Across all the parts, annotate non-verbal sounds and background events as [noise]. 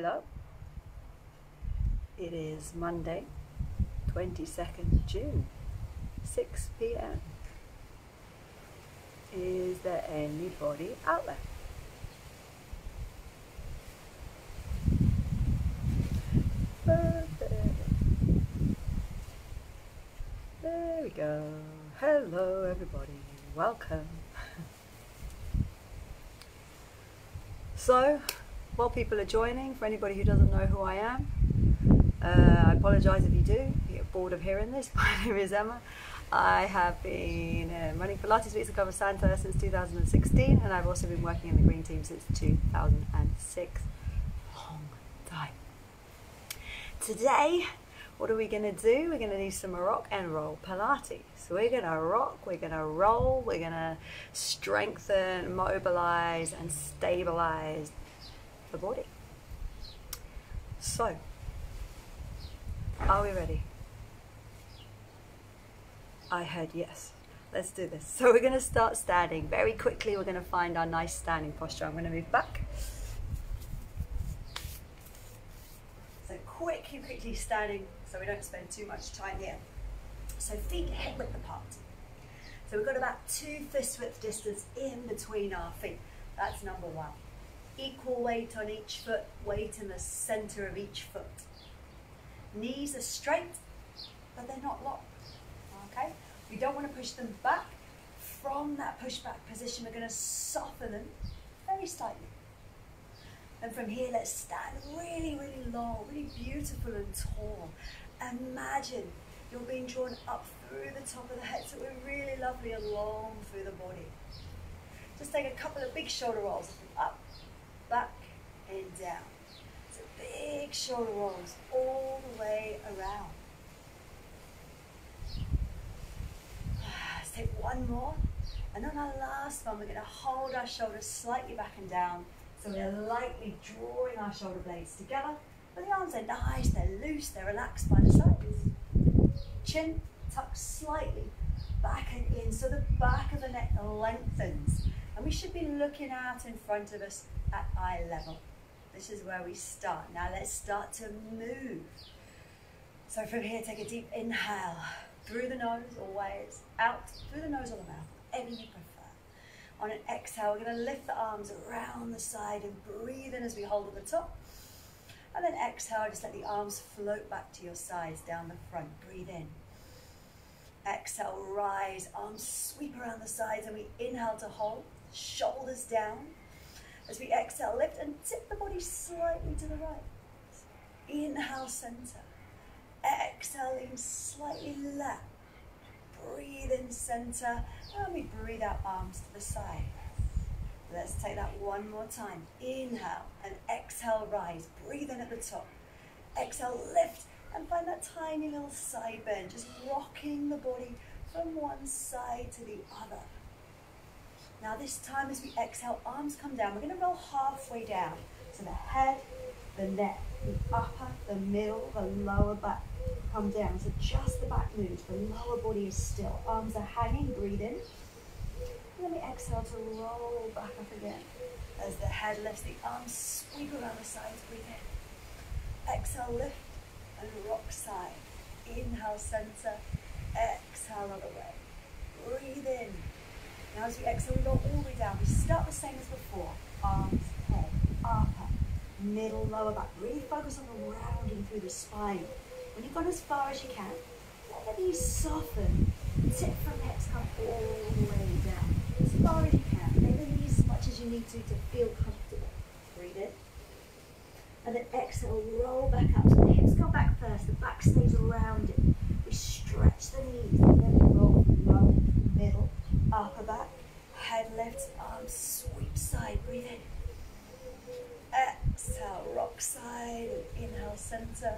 Hello. It is Monday, 22nd June, 6 pm. Is there anybody out there? There we go. Hello, everybody. Welcome. [laughs] So, while people are joining, for anybody who doesn't know who I am, uh, I apologise if you do, you get bored of hearing this. [laughs] My name is Emma. I have been uh, running Pilates Weeks of Cover Santa since 2016, and I've also been working in the green team since 2006. Long time. Today, what are we going to do? We're going to do some rock and roll Pilates. So we're going to rock, we're going to roll, we're going to strengthen, mobilize, and stabilize the body. So, are we ready? I heard yes. Let's do this. So we're going to start standing. Very quickly, we're going to find our nice standing posture. I'm going to move back. So quick and quickly standing so we don't spend too much time here. So feet hip width apart. So we've got about two fist width distance in between our feet. That's number one. Equal weight on each foot, weight in the center of each foot. Knees are straight, but they're not locked. Okay? We don't want to push them back. From that push back position, we're going to soften them very slightly. And from here, let's stand really, really long, really beautiful and tall. Imagine you're being drawn up through the top of the head, so we're really lovely and long through the body. Just take a couple of big shoulder rolls, up, back, and down. So big shoulder rolls all the way around. [sighs] Let's take one more. And on our last one, we're going to hold our shoulders slightly back and down so we're lightly drawing our shoulder blades together, but the arms are nice, they're loose, they're relaxed by the sides. Chin tucked slightly back and in, so the back of the neck lengthens. And we should be looking out in front of us at eye level. This is where we start. Now let's start to move. So from here, take a deep inhale through the nose, always out through the nose or the mouth, whatever you prefer. On an exhale, we're going to lift the arms around the side and breathe in as we hold at the top. And then exhale, just let the arms float back to your sides, down the front. Breathe in. Exhale, rise, arms sweep around the sides, and we inhale to hold, shoulders down. As we exhale, lift and tip the body slightly to the right. Inhale, center. Exhale, Exhaling slightly left. Breathe in center. And we breathe out arms to the side. Let's take that one more time. Inhale and exhale, rise. Breathe in at the top. Exhale, lift and find that tiny little side bend, just rocking the body from one side to the other. Now this time as we exhale, arms come down. We're going to roll halfway down. So the head, the neck, the upper, the middle, the lower back come down. So just the back moves. The lower body is still. Arms are hanging. Breathe in. Then we exhale to roll back up again. As the head lifts, the arms sweep around the sides. Breathe in. Exhale, lift and rock side. Inhale, center. Exhale, other way. Breathe in. Now as we exhale, we go all the way down. We start the same as before. Arms, head, upper, middle, lower back. Really focus on the rounding through the spine. When you've gone as far as you can, let the knees soften. Tip from hips come all the way down. As far as you can. Make the knees as much as you need to to feel comfortable. Breathe in. And then exhale, roll back up. So the hips go back first, the back stays rounded. We stretch the knees and then roll low, middle, upper back, head left arms sweep side, breathe in. Exhale, rock side, inhale, center.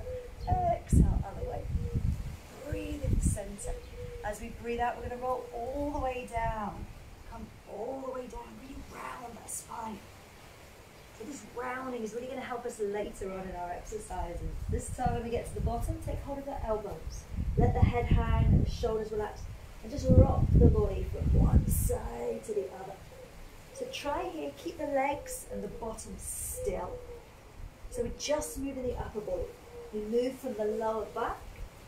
Exhale, other way. Breathe in center. As we breathe out, we're going to roll all the way down. Come all the way down, really round that spine. So this rounding is really going to help us later on in our exercises. This time when we get to the bottom, take hold of the elbows. Let the head hang and the shoulders relax. And just rock the body from one side to the other. So try here, keep the legs and the bottom still. So we're just moving the upper body. We move from the lower back,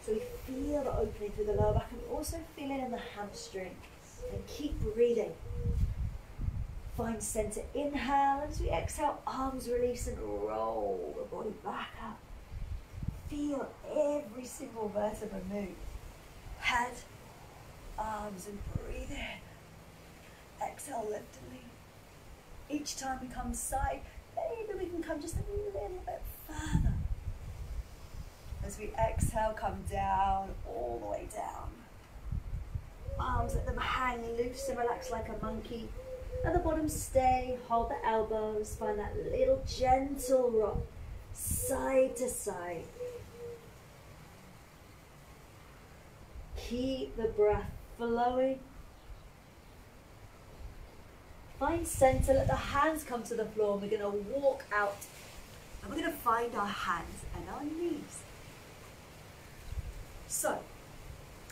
so we feel the opening through the lower back, and also feel it in the hamstring. And keep breathing. Find center. Inhale, as we exhale, arms release and roll the body back up. Feel every single vertebra move. Head, arms, and breathe in. Exhale, lift and lean. Each time we come side, maybe we can come just a little bit further. As we exhale, come down, all the way down. Arms let them hang loose and relax like a monkey. At the bottom, stay, hold the elbows, find that little gentle rock, side to side. Keep the breath flowing Find center, let the hands come to the floor. We're going to walk out and we're going to find our hands and our knees. So,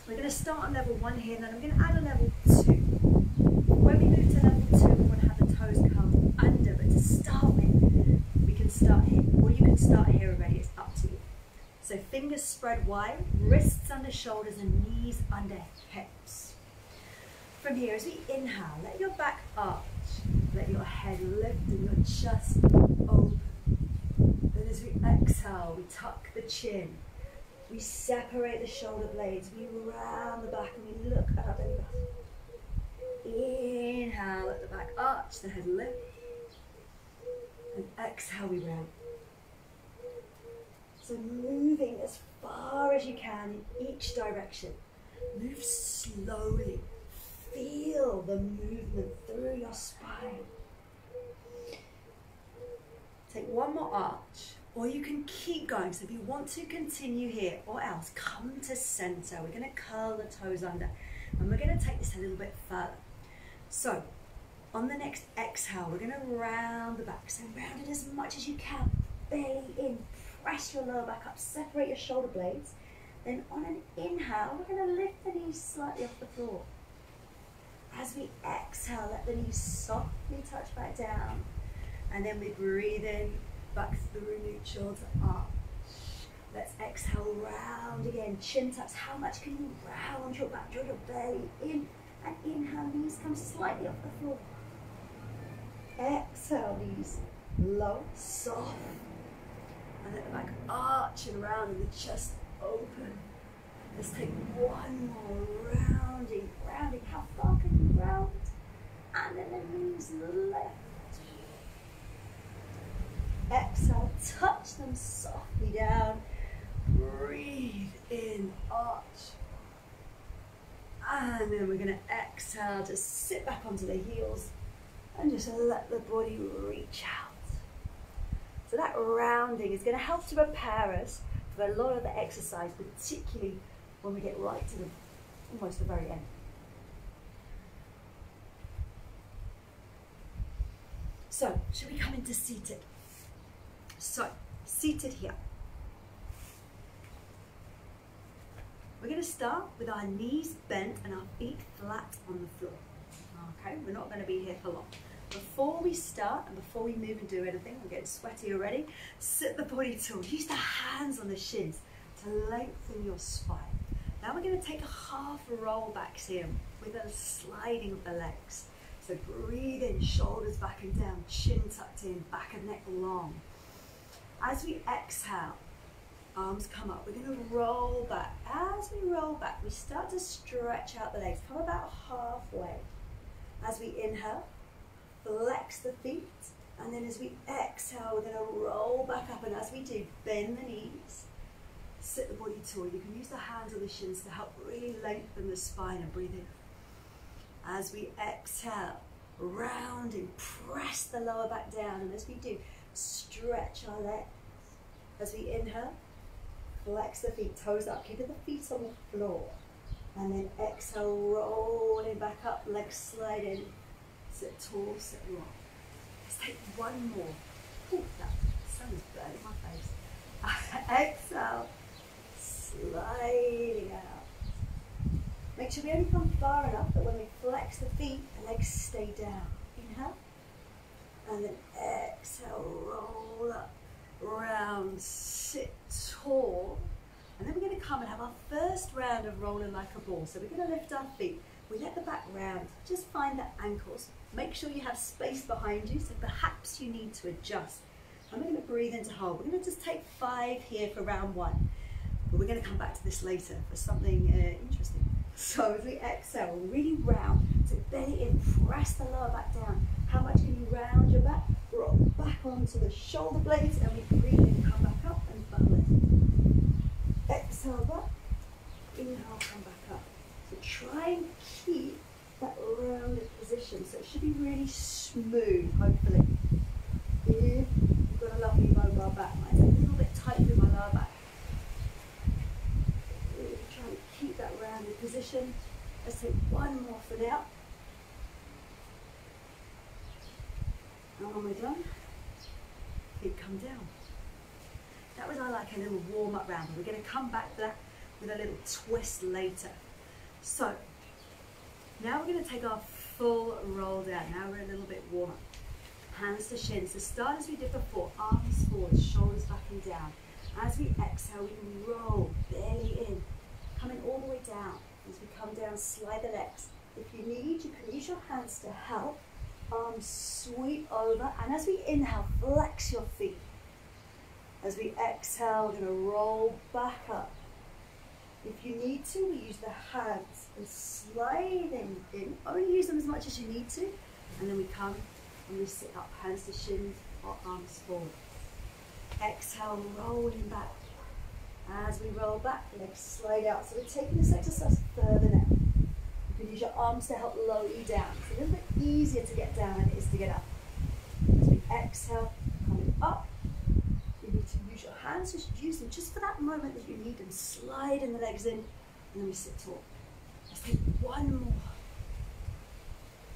we're going to start on level one here and then I'm going to add a level two. When we move to level two, we want to have the toes come under, but to start with, we can start here. Or you can start here already, it's. So fingers spread wide, wrists under shoulders and knees under hips. From here, as we inhale, let your back arch let your head lift and your chest open. Then as we exhale, we tuck the chin. We separate the shoulder blades. We round the back and we look at our belly button. Inhale, let the back arch, the head lift. And exhale, we round. So moving as far as you can in each direction. Move slowly feel the movement through your spine. Take one more arch, or you can keep going. So if you want to continue here, or else, come to center. We're going to curl the toes under, and we're going to take this a little bit further. So on the next exhale, we're going to round the back. So round it as much as you can. Belly in, press your lower back up, separate your shoulder blades. Then on an inhale, we're going to lift the knees slightly off the floor. As we exhale, let the knees softly touch back down. And then we breathe in, back through neutral to arch. Let's exhale, round again. Chin tucks. How much can you round your back, draw your belly in? And inhale, knees come slightly off the floor. Exhale, knees low, soft. And let the back arch and the chest open. Let's take one more rounding, rounding. How far can you round? And then the knees left. Exhale, touch them softly down. Breathe in, arch. And then we're going to exhale just sit back onto the heels and just let the body reach out. So that rounding is going to help to prepare us for a lot of the exercise, particularly when we get right to the almost the very end. So, should we come into seated? So, seated here. We're going to start with our knees bent and our feet flat on the floor. Okay, we're not going to be here for long. Before we start and before we move and do anything, I'm getting sweaty already, sit the body tall. Use the hands on the shins to lengthen your spine. Now we're going to take a half roll back here with a sliding of the legs. So breathe in, shoulders back and down, chin tucked in, back of neck long. As we exhale, arms come up. We're going to roll back. As we roll back, we start to stretch out the legs. Come about halfway. As we inhale, flex the feet. And then as we exhale, we're to roll back up. And as we do, bend the knees sit the body tall. You can use the hands or the shins to help really lengthen the spine and breathe in. As we exhale, round and press the lower back down. And as we do, stretch our legs. As we inhale, flex the feet, toes up, keeping the feet on the floor. And then exhale, rolling back up, legs sliding. Sit tall, sit long. Let's take one more. Ooh, that sun is burning my face. [laughs] exhale sliding out. Make sure we only come far enough that when we flex the feet, the legs stay down. Inhale. And then exhale, roll up. round, sit tall. And then we're going to come and have our first round of rolling like a ball. So we're going to lift our feet. We let the back round. Just find the ankles. Make sure you have space behind you. So perhaps you need to adjust. I'm going to breathe into hold. We're going to just take five here for round one. But we're going to come back to this later for something uh, interesting. So as we exhale, really round. So belly in, press the lower back down. How much can you round your back? Roll back onto the shoulder blades and we breathe in, come back up and it. Exhale back, inhale, come back try and keep that rounded position. So it should be really smooth, hopefully. Here, you've got a lovely mobile back. Mine's a little bit tight with my lower back. Really try and keep that rounded position. Let's take one more for now. And when we're done, feet come down. That was our like a little warm up round. We're going to come back to that with a little twist later. So now we're going to take our full roll down. Now we're a little bit warmer. Hands to shins. So start as we did before. Arms forward, shoulders back and down. As we exhale, we roll belly in, coming all the way down. As we come down, slide the legs. If you need, you can use your hands to help. Arms sweep over, and as we inhale, flex your feet. As we exhale, we're going to roll back up. If you need to, we use the hands and slide them in. Only use them as much as you need to. And then we come and we sit up, hands to shins or arms forward. Exhale, rolling back. As we roll back, legs slide out. So we're taking this exercise further now. You can use your arms to help lower you down. It's a little bit easier to get down than it is to get up. As we exhale, coming up, you need to use your hands, just use them just for that moment that you need them. Sliding the legs in, and then we sit tall. Let's take one more.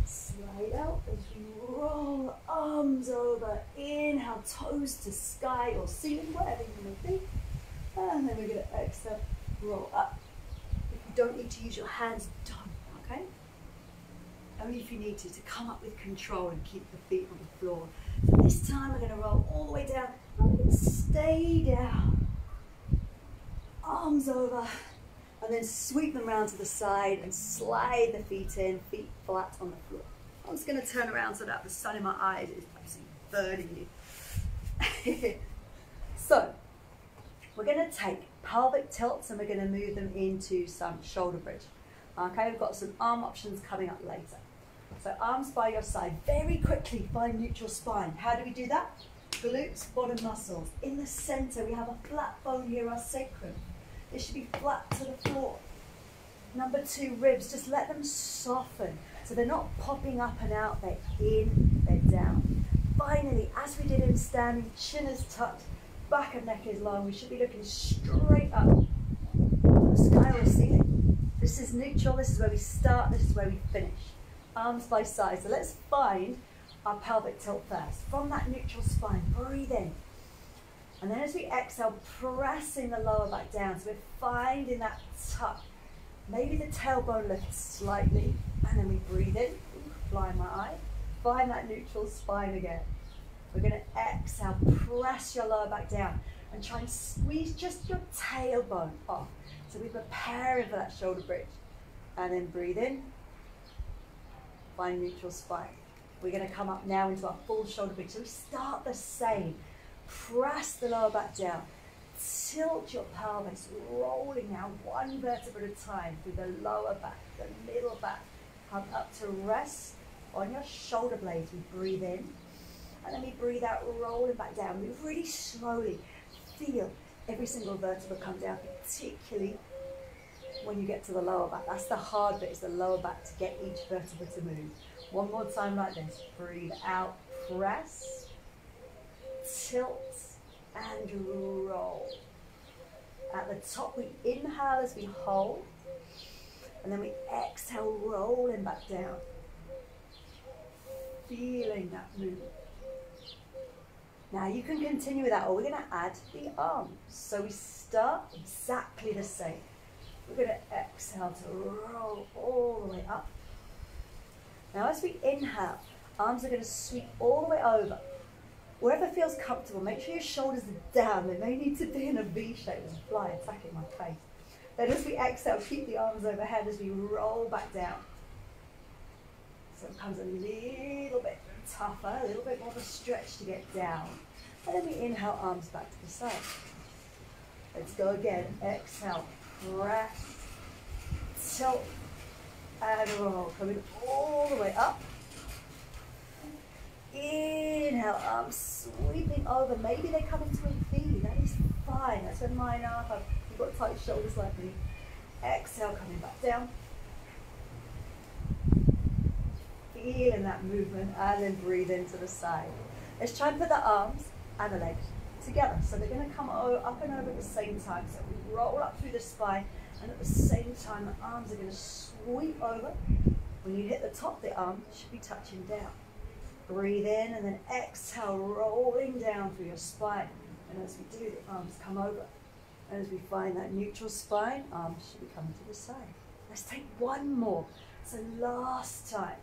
Slide out as you roll arms over. Inhale, toes to sky or ceiling, whatever you may be. And then we're going to exhale, roll up. If you don't need to use your hands, don't, okay? Only if you need to, to come up with control and keep the feet on the floor. So this time we're going to roll all the way down. Stay down. Arms over. And then sweep them around to the side and slide the feet in, feet flat on the floor. I'm just going to turn around so that the sun in my eyes is absolutely burning you. [laughs] so, we're going to take pelvic tilts and we're going to move them into some shoulder bridge. Okay, we've got some arm options coming up later. So arms by your side. Very quickly find neutral spine. How do we do that? Glutes, bottom muscles. In the center, we have a flat bone here, our sacrum. It should be flat to the floor. Number two, ribs. Just let them soften. So they're not popping up and out. They're in, they're down. Finally, as we did in standing, chin is tucked, back and neck is long. We should be looking straight up the sky or ceiling. This is neutral. This is where we start. This is where we finish. Arms by side. So let's find our pelvic tilt first. From that neutral spine, breathe in. And then as we exhale, pressing the lower back down. So we're finding that tuck. Maybe the tailbone lifts slightly. And then we breathe in. Blind my eye. Find that neutral spine again. We're going to exhale, press your lower back down and try and squeeze just your tailbone off. So we're preparing for that shoulder bridge. And then breathe in, find neutral spine. We're going to come up now into our full shoulder bridge. So we start the same. Press the lower back down. Tilt your pelvis, rolling now one vertebra at a time through the lower back, the middle back. Come up to rest on your shoulder blades. We breathe in and then we breathe out, rolling back down. Move really slowly. Feel every single vertebra come down, particularly when you get to the lower back. That's the hard bit, is the lower back to get each vertebra to move. One more time like this. Breathe out, press, tilt, and roll. At the top, we inhale as we hold, and then we exhale, rolling back down. Feeling that movement. Now you can continue with that, or we're going to add the arms. So we start exactly the same. We're going to exhale to roll all the way up. Now as we inhale, arms are going to sweep all the way over. Wherever feels comfortable, make sure your shoulders are down. They may need to be in a V shape and fly, attacking my face. Then as we exhale, keep the arms overhead as we roll back down. So it becomes a little bit tougher, a little bit more of a stretch to get down. And then we inhale, arms back to the side. Let's go again. Exhale, press, tilt, Coming all the way up. Inhale, arms sweeping over. Maybe they come into a V. That is fine. That's when mine are. You've got tight shoulders like me. Exhale, coming back down. Feeling that movement and then breathe into the side. Let's try and put the arms and the legs together. So they're going to come up and over at the same time. So we roll up through the spine and at the same time the arms are going to sweep over. When you hit the top, the arm should be touching down. Breathe in and then exhale, rolling down through your spine. And as we do, the arms come over. And as we find that neutral spine, arms should be coming to the side. Let's take one more. So last time.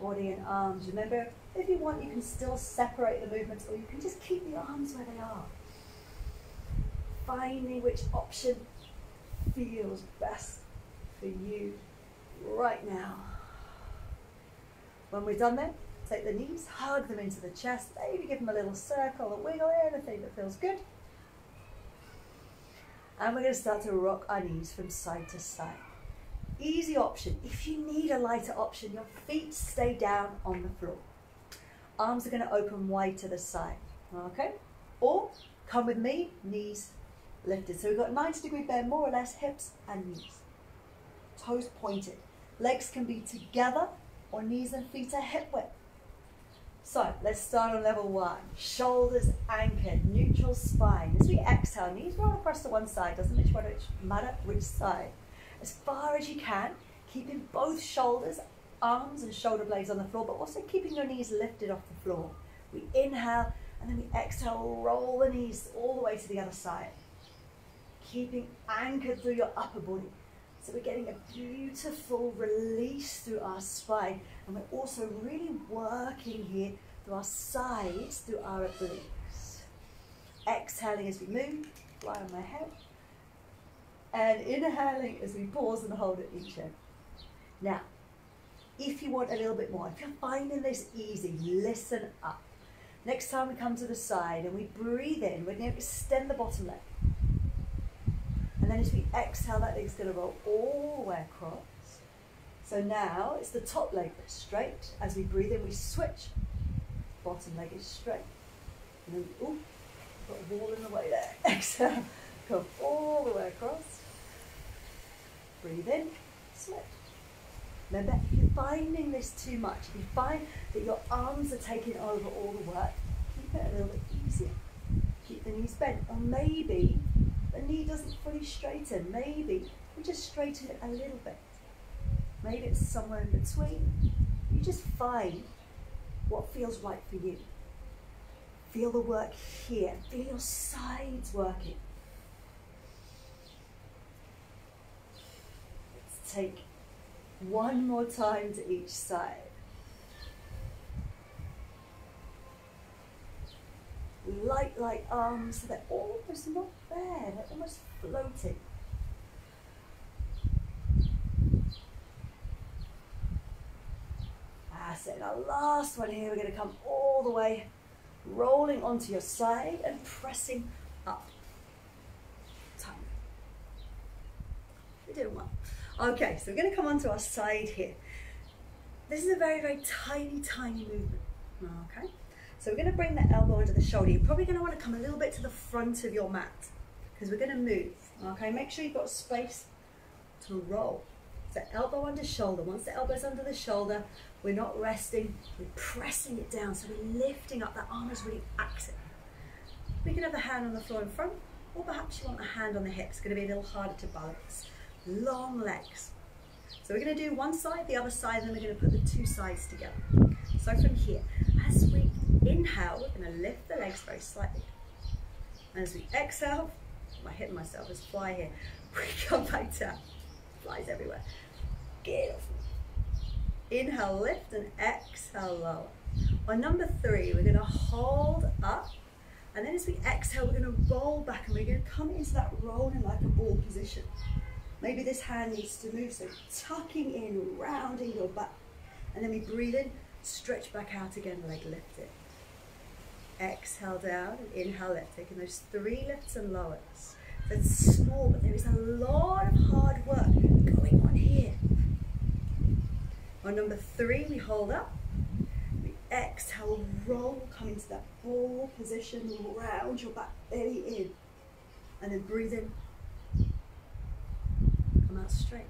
Body and arms. Remember, if you want, you can still separate the movements or you can just keep the arms where they are. Finding which option feels best for you right now. When we're done then, take the knees, hug them into the chest, maybe give them a little circle, a wiggle, anything that feels good. And we're going to start to rock our knees from side to side. Easy option. If you need a lighter option, your feet stay down on the floor. Arms are going to open wide to the side. Okay? Or come with me, knees lifted. So we've got 90 degree bend, more or less, hips and knees. Toes pointed. Legs can be together or knees and feet are hip width. So let's start on level one. Shoulders anchored, neutral spine. As we exhale, knees roll across to one side. Doesn't matter which side. As far as you can, keeping both shoulders, arms and shoulder blades on the floor, but also keeping your knees lifted off the floor. We inhale and then we exhale, roll the knees all the way to the other side. Keeping anchored through your upper body. So we're getting a beautiful release through our spine. And we're also really working here through our sides, through our obliques. Exhaling as we move, fly on my head. And inhaling as we pause and hold at each end. Now, if you want a little bit more, if you're finding this easy, listen up. Next time we come to the side and we breathe in, we're going to extend the bottom leg. And then as we exhale, that leg's going to roll all the way across. So now it's the top leg that's straight. As we breathe in, we switch. Bottom leg is straight. And then, ooh, got a wall in the way there. [laughs] Exhale, come all the way across. Breathe in, switch. Remember, if you're finding this too much, if you find that your arms are taking over all the work, keep it a little bit easier. Keep the knees bent. Or maybe the knee doesn't fully straighten. Maybe we just straighten it a little bit. Maybe it's somewhere in between. You just find what feels right for you. Feel the work here. Feel your sides working. Let's take one more time to each side. light, light arms, so they're almost not there, they're almost floating. That's it. Our last one here, we're going to come all the way, rolling onto your side and pressing up. Time. Doing well. Okay, so we're going to come onto our side here. This is a very, very tiny, tiny movement. Okay. So we're going to bring the elbow under the shoulder. You're probably going to want to come a little bit to the front of your mat because we're going to move. Okay, make sure you've got space to roll. So elbow under shoulder. Once the elbow's under the shoulder, we're not resting, we're pressing it down. So we're lifting up, that arm is really active. We can have a hand on the floor in front, or perhaps you want a hand on the hips. It's going to be a little harder to balance. Long legs. So we're going to do one side, the other side, and then we're going to put the two sides together. So from here, as we inhale, we're going to lift the legs very slightly. And as we exhale, I hit myself, let's fly here. [laughs] We come back down, flies everywhere. Get off. Inhale, lift, and exhale, lower. On number three, we're gonna hold up, and then as we exhale, we're gonna roll back, and we're gonna come into that rolling like a ball position. Maybe this hand needs to move, so tucking in, rounding your back. And then we breathe in, stretch back out again, leg lifted. Exhale down inhale lift, taking those three lifts and lowers. That's small, but there is a lot of hard work going on here. On number three, we hold up. We exhale, roll, come into that ball position, round your back belly in. And then breathe in, out straight.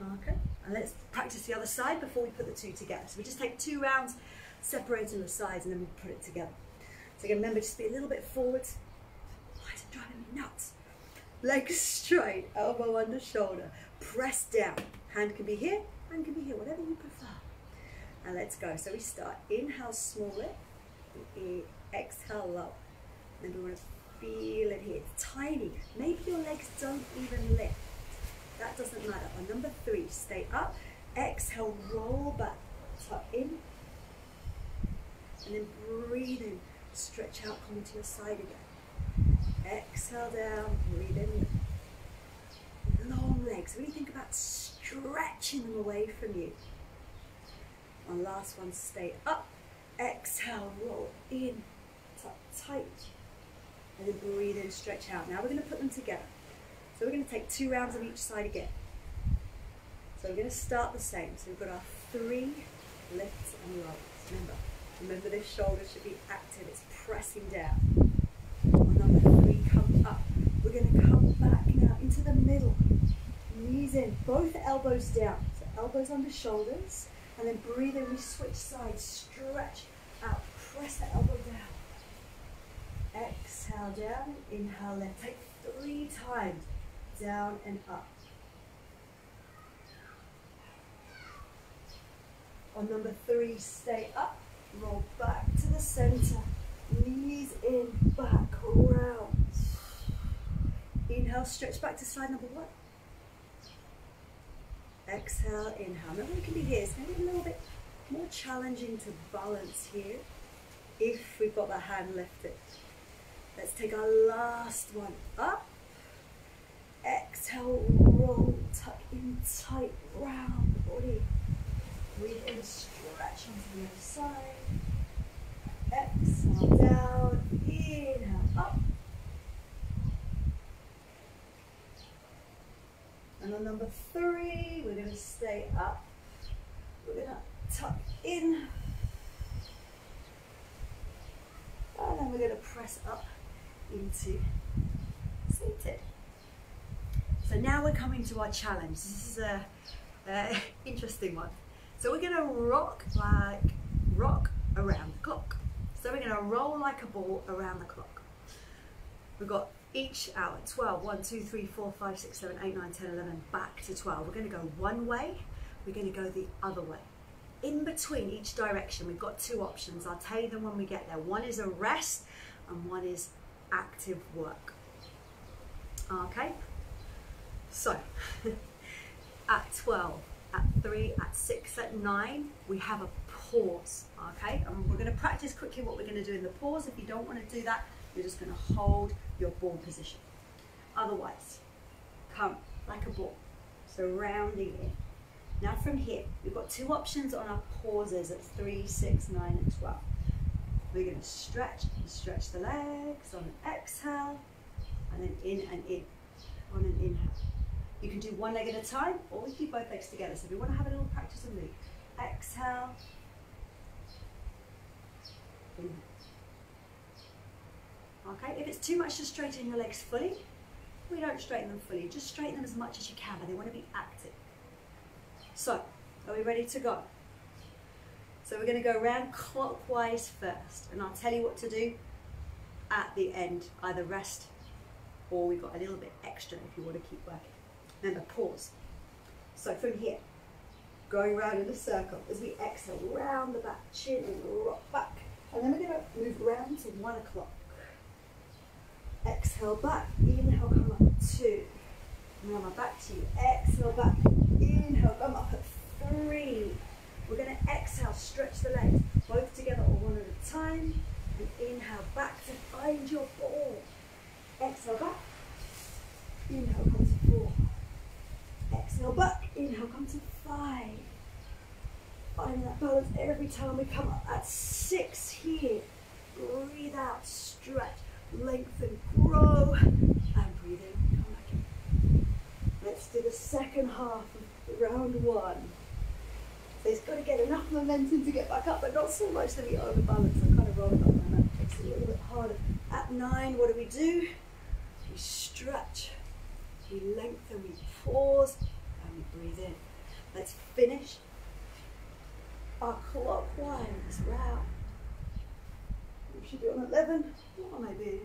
Okay, and let's practice the other side before we put the two together. So we just take two rounds, separating the sides, and then we put it together. So again, remember, just be a little bit forward. Why is it driving me nuts? Legs straight, elbow under shoulder. Press down. Hand can be here, hand can be here, whatever you prefer. And let's go. So we start. Inhale, small. Exhale, low. And we want to feel it here. Tiny. Maybe your legs don't even lift. That doesn't matter. On number three, stay up. Exhale, roll back. Tuck in. And then breathe in. Stretch out, come to your side again. Exhale down, breathe in. Long legs. Really think about stretching them away from you. On last one, stay up. Exhale, roll in. Tuck tight. And then breathe in, stretch out. Now we're going to put them together. So we're going to take two rounds of each side again. So we're going to start the same. So we've got our three lifts and lowers. Remember, remember this shoulder should be active. It's pressing down. On three, come up. We're going to come back now into the middle. Knees in, both elbows down. So elbows under shoulders. And then breathe in, we switch sides. Stretch out. Press the elbow down. Exhale down. Inhale left. Take three times down and up. On number three, stay up, roll back to the center, knees in, back, round. Inhale, stretch back to side number one. Exhale, inhale. Remember, we can be here. It's maybe a little bit more challenging to balance here if we've got the hand lifted. Let's take our last one up Exhale, roll, tuck in tight, round the body. Breathe in, stretch onto the other side. Exhale down, inhale up. And on number three, we're going to stay up. We're going to tuck in. And then we're going to press up into seated. So now we're coming to our challenge. This is a, a [laughs] interesting one. So we're going to rock like rock around the clock. So we're going to roll like a ball around the clock. We've got each hour 12, 1, 2, 3, 4, 5, 6, 7, 8, 9, 10, 11, back to 12. We're going to go one way, we're going to go the other way. In between each direction, we've got two options. I'll tell you them when we get there. One is a rest and one is active work. Okay, so, [laughs] at 12, at 3, at 6, at 9, we have a pause, okay? And we're going to practice quickly what we're going to do in the pause. If you don't want to do that, you're just going to hold your ball position. Otherwise, come like a ball, surrounding it. Now from here, we've got two options on our pauses at 3, 6, 9 and 12. We're going to stretch and stretch the legs on an exhale, and then in and in on an inhale. You can do one leg at a time or we keep both legs together. So if you want to have a little practice with me, exhale. Okay, if it's too much to straighten your legs fully, we don't straighten them fully. Just straighten them as much as you can, but they want to be active. So, are we ready to go? So we're going to go around clockwise first, and I'll tell you what to do at the end, either rest or we've got a little bit extra if you want to keep working. Remember, pause. So from here, going around in a circle as we exhale, round the back, chin and rock back. And then we're going to move round to one o'clock. Exhale back, inhale, come up, two. Now my back to you. Exhale back, inhale, come up at three. We're going to exhale, stretch the legs, both together or one at a time. And inhale back to find your ball. Exhale back. Inhale. Exhale back. Inhale, come to five. Find that balance every time we come up at six here. Breathe out, stretch, lengthen, grow, and breathe in. Come back in. Let's do the second half of round one. So it's got to get enough momentum to get back up, but not so much that we overbalance I'm kind of rolling up and that makes it a little bit harder. At nine, what do we do? We stretch, we lengthen, we pause, and we breathe in. Let's finish our clockwise round. We should be on 11, or maybe.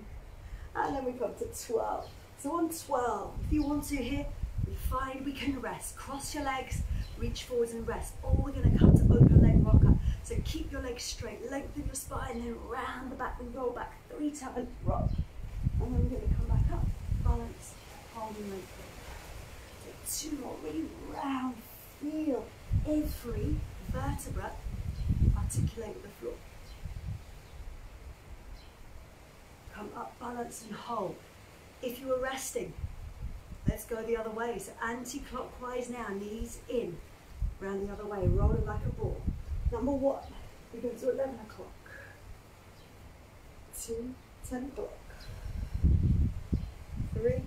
And then we come to 12. So on 12, if you want to here, we find we can rest. Cross your legs, reach forwards and rest. Or we're going to come to open leg rocker. So keep your legs straight, lengthen your spine, then round the back and roll back three times, rock. And then we're going to come back up, balance, hold and lengthen. So two really round, feel every vertebra articulate the floor. Come up, balance and hold. If you were resting, let's go the other way. So anti-clockwise now, knees in, round the other way, rolling like a ball. Number one, we go to 11 o'clock. Two, 10 o'clock. Three,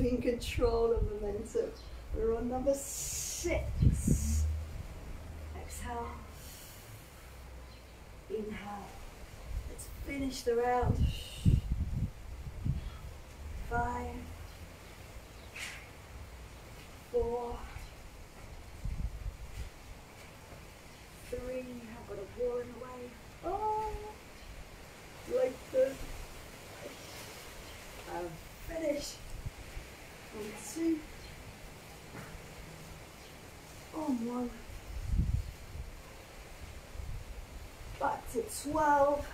between control and momentum. We're on number six. Exhale. Inhale. Let's finish the round. Five. Four. Three. I've got a war in the way. Oh. Like this. And finish. On two. On one. Back to 12.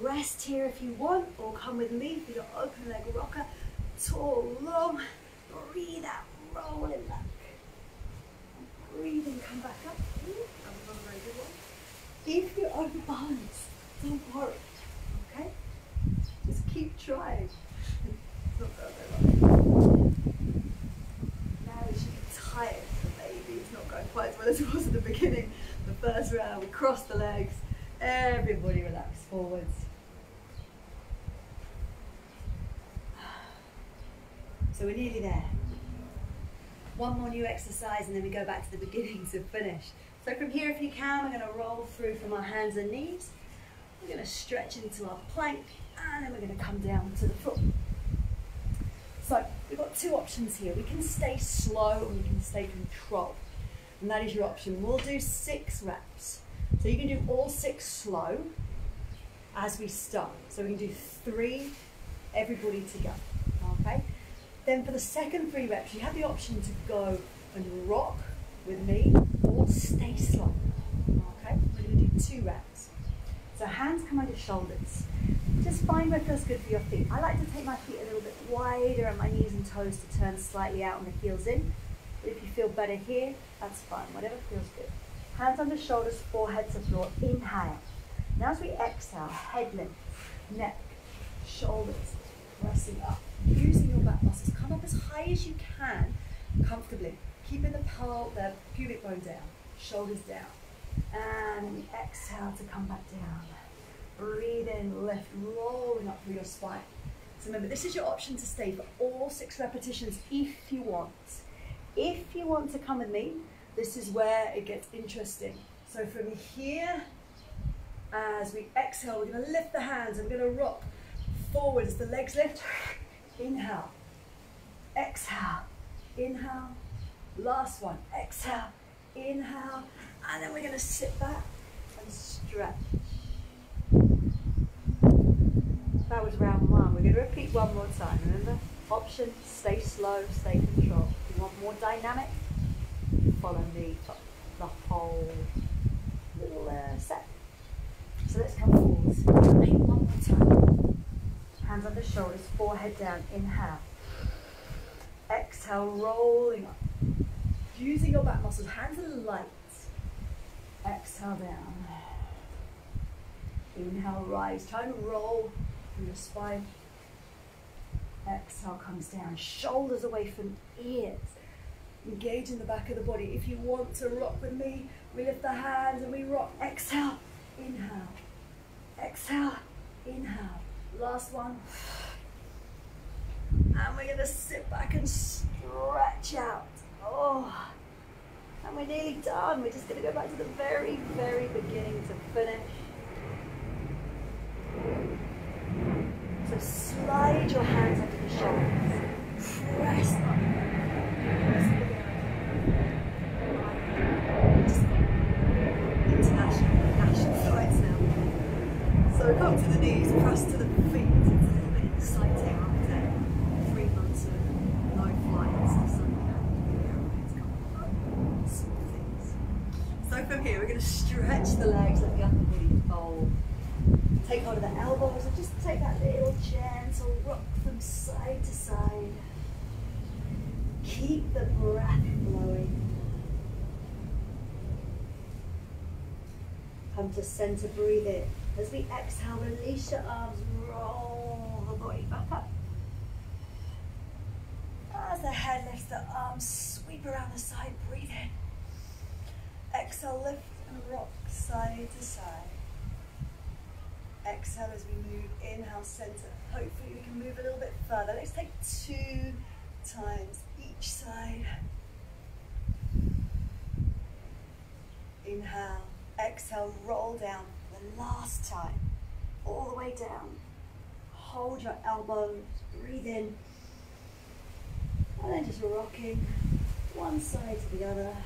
Rest here if you want, or come with me for your open leg rocker. Tall, long. Breathe out, roll it back. Breathe and come back up. If you're overbalanced, don't worry. Okay? Just keep trying. Now you should be tired, so maybe it's not going quite as well as it was at the beginning. The first round, we cross the legs. Everybody relax forwards. So we're nearly there. One more new exercise and then we go back to the beginning to finish. So from here, if you can, we're going to roll through from our hands and knees. We're going to stretch into our plank and then we're going to come down to the floor. So we've got two options here. We can stay slow or we can stay controlled. And that is your option. We'll do six reps. So you can do all six slow as we start. So we can do three, everybody together. Then for the second three reps, you have the option to go and rock with me or stay slow. Okay? We're going to do two reps. So hands come under shoulders. Just find what feels good for your feet. I like to take my feet a little bit wider and my knees and toes to turn slightly out and the heels in. But if you feel better here, that's fine. Whatever feels good. Hands under shoulders, forehead to floor. Inhale. Now as we exhale, head lift, neck, shoulders, pressing up. Using your back muscles. Come up as high as you can, comfortably. Keeping the pole, the pubic bone down, shoulders down. And exhale to come back down. Breathe in, lift, rolling up through your spine. So remember, this is your option to stay for all six repetitions if you want. If you want to come with me, this is where it gets interesting. So from here, as we exhale, we're to lift the hands. I'm going to rock forwards. The legs lift. Inhale. Exhale. Inhale. Last one. Exhale. Inhale. And then we're going to sit back and stretch. That was round one. We're going to repeat one more time. Remember? Option, stay slow, stay controlled. If you want more dynamic, follow me the whole little uh, set. So let's come forwards. Eight, one more time. Hands on the shoulders, forehead down. Inhale. Exhale, rolling up. Using your back muscles, hands are light. Exhale down. Inhale, rise. Try and roll through your spine. Exhale comes down. Shoulders away from ears. Engage in the back of the body. If you want to rock with me, we lift the hands and we rock. Exhale. Inhale. Exhale. Inhale. Last one. And we're to sit back and stretch out. Oh. And we're nearly done. We're just to go back to the very, very beginning to finish. So slide your hands under the shoulders. Press up. International, national flights now. So come to the knees, press to the feet. It's a little bit exciting after three months of no flights to suddenly airplanes come. Small things. So from here, we're going to stretch the legs, let the upper body fold. Take hold of the elbows and just take that little gentle rock from side to side. Keep the breath flowing. To center, breathe in. As we exhale, release your arms, roll the body back up. As the head lifts, the arms sweep around the side, breathe in. Exhale, lift and rock side to side. Exhale as we move, inhale, center. Hopefully we can move a little bit further. Let's take two times each side. Inhale, exhale, roll down the last time. All the way down. Hold your elbows, breathe in. And then just rocking one side to the other.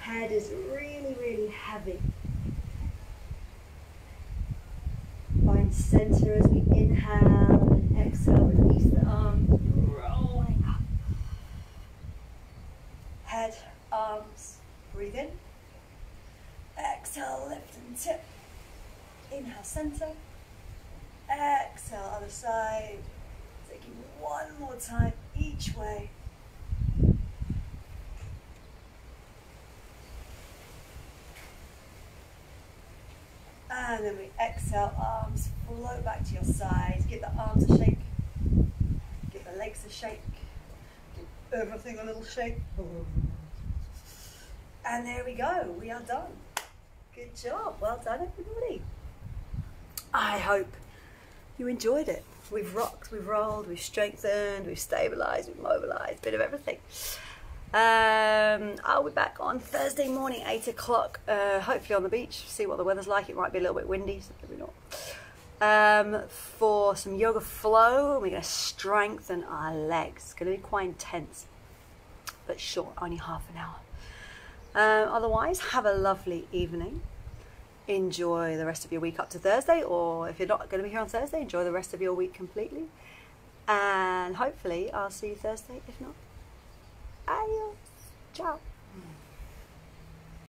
Head is really, really heavy. Find center as we inhale and exhale. Release the arms, rolling up. Head, arms, breathe in. Exhale, lift and tip. Inhale, center. Exhale, other side. Taking one more time each way. And then we exhale, arms flow back to your sides. Give the arms a shake. Give the legs a shake. Give everything a little shake. And there we go. We are done. Good job. Well done, everybody. I hope you enjoyed it. We've rocked, we've rolled, we've strengthened, we've stabilized, we've mobilized, a bit of everything. Um, I'll be back on Thursday morning, 8 o'clock, uh, hopefully on the beach, see what the weather's like. It might be a little bit windy, so maybe not. Um, for some yoga flow, we're going to strengthen our legs. It's going to be quite intense, but short, only half an hour. Um, otherwise, have a lovely evening. Enjoy the rest of your week up to Thursday, or if you're not going to be here on Thursday, enjoy the rest of your week completely. And hopefully, I'll see you Thursday. If not, adios. Ciao.